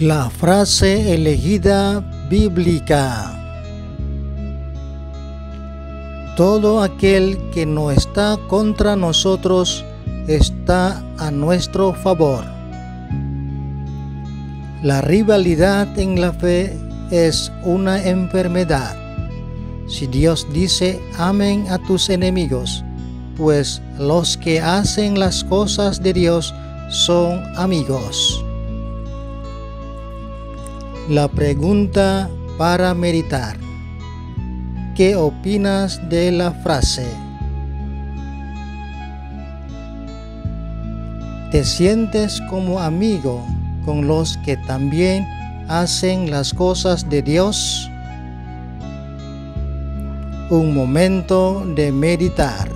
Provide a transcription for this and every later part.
La frase elegida bíblica. Todo aquel que no está contra nosotros está a nuestro favor. La rivalidad en la fe es una enfermedad. Si Dios dice amén a tus enemigos, pues los que hacen las cosas de Dios son amigos. La pregunta para meditar. ¿Qué opinas de la frase? ¿Te sientes como amigo con los que también hacen las cosas de Dios? Un momento de meditar.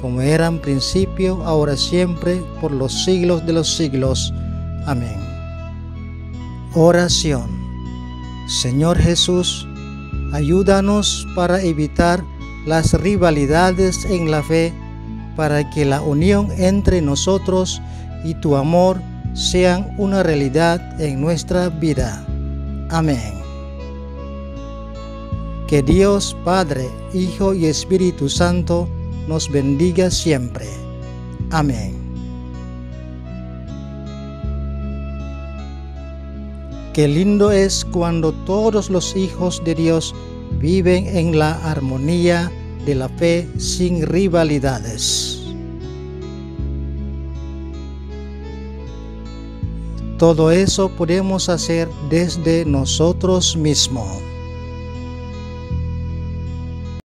como era en principio, ahora siempre, por los siglos de los siglos. Amén. Oración. Señor Jesús, ayúdanos para evitar las rivalidades en la fe, para que la unión entre nosotros y tu amor sean una realidad en nuestra vida. Amén. Que Dios Padre, Hijo y Espíritu Santo nos bendiga siempre. Amén. Qué lindo es cuando todos los hijos de Dios viven en la armonía de la fe sin rivalidades. Todo eso podemos hacer desde nosotros mismos.